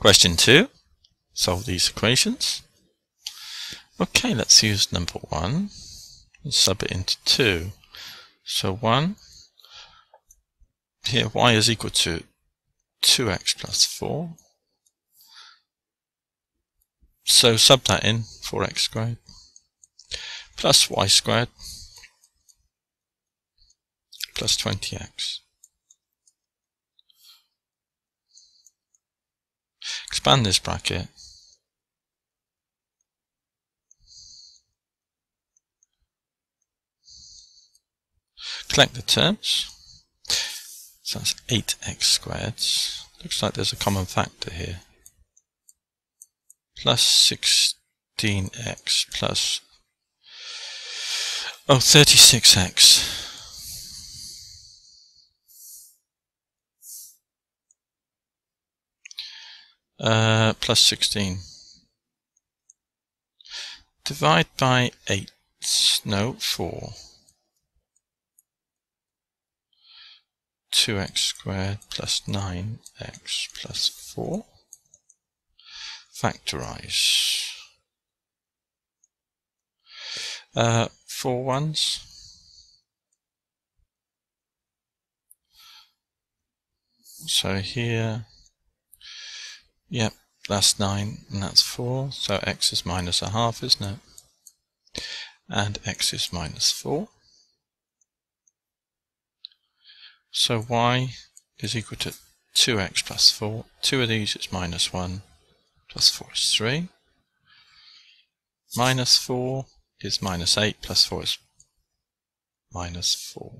Question 2. Solve these equations. Okay, let's use number 1 and sub it into 2. So 1, here y is equal to 2x plus 4. So sub that in, 4x squared, plus y squared, plus 20x. Expand this bracket. Collect the terms. So that's 8x squared. Looks like there's a common factor here. Plus 16x plus... Oh, 36x. Uh, plus 16. Divide by 8. No, 4. 2x squared plus 9x plus 4. Factorize. Uh, four ones. So here, yep, that's 9 and that's 4. So x is minus a half, isn't it? And x is minus 4. So y is equal to 2x plus 4. Two of these is minus 1, plus 4 is 3. Minus 4 is minus 8, plus 4 is minus 4.